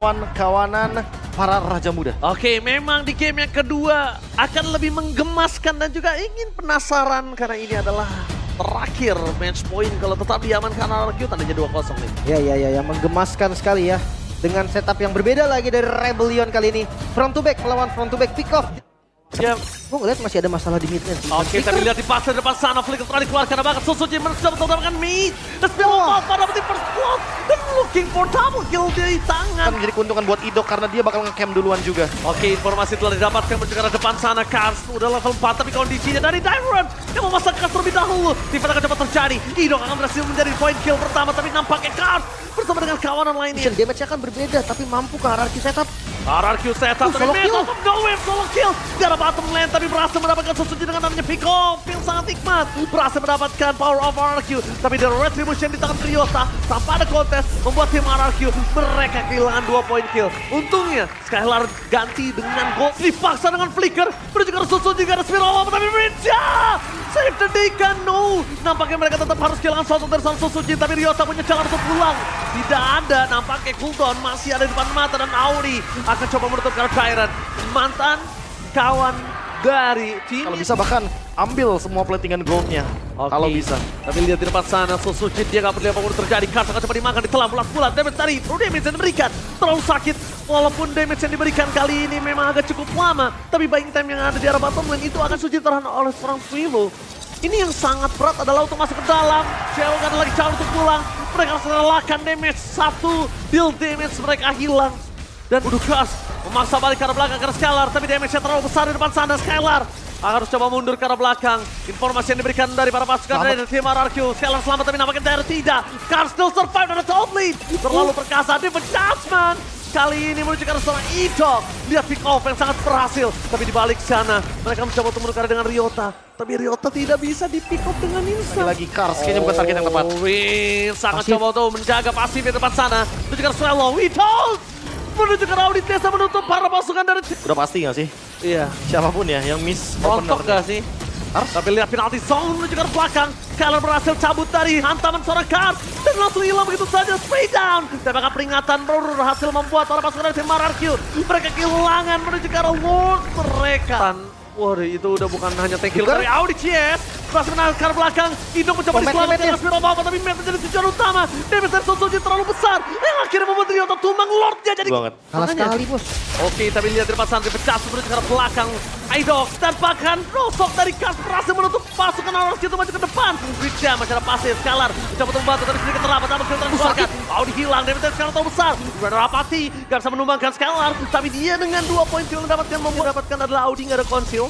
kawan-kawanan para Raja Muda. Oke, memang di game yang kedua akan lebih menggemaskan dan juga ingin penasaran karena ini adalah terakhir match point kalau tetap diamankan RQ tandanya 2-0 nih. Ya, ya, ya, yang menggemaskan sekali ya. Dengan setup yang berbeda lagi dari Rebellion kali ini. Front to back melawan front to back pick off. Ya, Gue ngeliat masih ada masalah di midnya sih. Oke, tapi lihat di pasar depan sana, Flicker telah dikeluarkan, ada banget Susuji mencoba mendapatkan mid. Dan spill out pada dapetin first blood. Looking for double kill di tangan. Kan menjadi keuntungan buat Idok karena dia bakal nge-camp duluan juga. Oke, informasi telah didapatkan menuju ke depan sana. Kars udah level 4, tapi kondisinya dari Diamond yang memasang Kars terlebih dahulu. Tifa akan cepat terjadi. Idok akan berhasil menjadi point kill pertama, tapi nampaknya Kars bersama dengan kawanan lainnya. Mission damage-nya kan berbeda, tapi mampu ke hierarchy setup. RRQ setup Oh, tapi solo Mid kill. out of nowhere solo kill. Di arah bottom lane tapi berhasil mendapatkan Susuji dengan namanya off Feel sangat nikmat. Berhasil mendapatkan power of RRQ Tapi the retribution di tangan Ryota Tanpa ada kontes membuat tim RRQ Mereka kehilangan 2 point kill. Untungnya Skylar ganti dengan gold. Dipaksa dengan flicker. Ke Susuji Gak ada spiral apa tapi Rinja Save the day kan? No. Nampaknya mereka tetap harus kehilangan sosok dari sang Susuji Tapi Ryota punya jalan untuk pulang. Tidak ada. Nampaknya cooldown masih ada di depan mata Dan Auri akan coba menutup karena Mantan kawan dari tim Kalau bisa bahkan ambil semua platingan goldnya. Oke. Kalau bisa. Tapi lihat di depan sana, Susuji dia gak peduli apa pun terjadi. Kars akan coba dimakan, ditelan bulat-bulat. Damage tadi, pro damage yang diberikan. Terlalu sakit. Walaupun damage yang diberikan kali ini memang agak cukup lama. Tapi buying time yang ada di arah bottom lane itu akan suci terhan oleh seorang Twilo. Ini yang sangat berat adalah untuk masuk ke dalam. Shell ada lagi cara untuk pulang. Mereka harus relakan damage. Satu build damage mereka hilang. Dan Udukas memaksa balik ke arah belakang karena Skylar. Tapi damage-nya terlalu besar di depan sana. Skylar harus coba mundur ke arah belakang. Informasi yang diberikan dari para pasukan dari tim RRQ. Skylar selamat tapi nampaknya Daryl tidak. Kar still survive dari top lead. Terlalu perkasa. Defense Judgment. Kali ini menuju ke arah seorang Idok. Lihat pick off yang sangat berhasil. Tapi di balik sana mereka mencoba untuk menukar dengan Ryota. Tapi Ryota tidak bisa di pick off dengan instan. Lagi Kars, kayaknya bukan target yang tepat. Oh, Win sangat Pasif. coba untuk menjaga pasif di depan sana. Menuju ke arah Swallow. Witold menuju ke arah audit desa menutup para pasukan dari tim. Udah pasti gak sih? Iya. Siapa pun ya yang miss Rontok opener. gak sih? Tapi lihat penalti zone menuju ke arah belakang. Kyler berhasil cabut dari hantaman seorang Kars. Dan langsung hilang begitu saja. Spray down. Tembakan peringatan Bror berhasil membuat para pasukan dari tim RRQ. Mereka kehilangan menuju ke arah Lord mereka. Waduh itu udah bukan hanya tank kill dari Audi CS. Ke arah belakang. Idong mencoba Oh, diselamatkan dengan Spiral Baba. Tapi Matt menjadi tujuan utama. Damage dari Sosoji terlalu besar. Yang akhirnya membuat Ryota tumbang. Lordnya jadi... Banget. Kalah Makanya. sekali bos. Oke, tapi lihat di depan sana dipecah menuju ke arah belakang. Aidok dan bahkan Rosok dari Kas berhasil menutup pasukan Aros itu maju ke depan. Wicca masih ada pasir, Skalar mencoba untuk membantu tapi sedikit terlambat. Namun kita dikeluarkan. Mau dihilang, David dari Skalar terlalu besar. Berada Rapati, gak bisa menumbangkan Skalar. Tapi dia dengan dua poin kill mendapatkan membuat dapatkan adalah Audi gak ada konsil.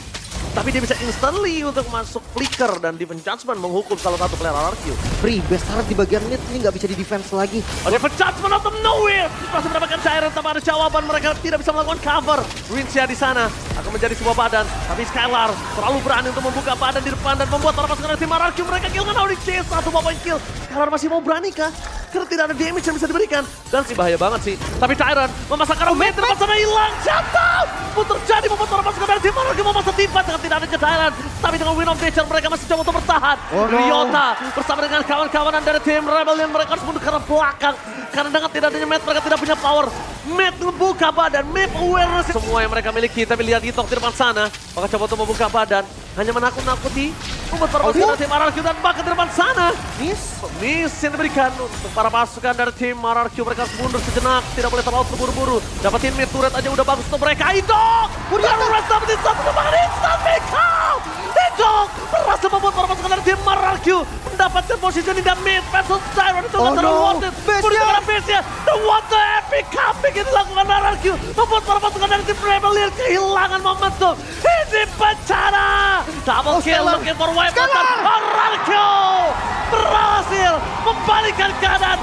Tapi dia bisa instantly untuk masuk flicker dan defense judgment menghukum salah satu player RRQ. Free, best start di bagian mid ini nggak bisa di defense lagi. Oh, defense judgment out of nowhere. Masih mendapatkan cairan tanpa ada jawaban. Mereka tidak bisa melakukan cover. Rincia di sana akan menjadi sebuah badan. Tapi Skylar terlalu berani untuk membuka badan di depan dan membuat para pasukan dari tim RRQ mereka kill dengan Audi C. Satu point kill. Skylar masih mau berani kah? Karena tidak ada damage yang bisa diberikan. Dan sih bahaya banget sih. Tapi Tyrant memasang karena Mate di depan sana hilang. Jatuh! Pun terjadi para pasukan dari tim RRQ memasang timpa dengan tidak ada ke Tyrant. Tapi dengan win of nature mereka masih coba untuk bertahan. Oh, no. Ryota bersama dengan kawan-kawanan dari tim Rebellion mereka harus mundur ke arah belakang. Karena dengan tidak adanya Matt mereka tidak punya power. Matt ngebuka badan, map awareness. Semua yang mereka miliki, tapi lihat Gitok di depan sana. Maka coba untuk membuka badan. Hanya menakut-nakuti. Membuat para pasukan dari tim RRQ dan bahkan di depan sana. Miss. Miss yang diberikan untuk para pasukan dari tim RRQ. Mereka harus mundur sejenak, tidak boleh terlalu terburu-buru. Dapetin mid turret aja udah bagus untuk mereka. Idok! Udah rest dapetin satu tembakan instant Mikau! Idok! Berhasil membuat para pasukan dari tim RRQ mendapatkan positioning dan mid versus Tyron itu Oh nggak terlalu worth it. ke arah base-nya. The what the epic comeback yang dilakukan RRQ membuat para pasukan dari tim Rebellion kehilangan momentum. Ini bencana! Double Oh, kill looking for wipe Skylar. RRQ berhasil membalikan keadaan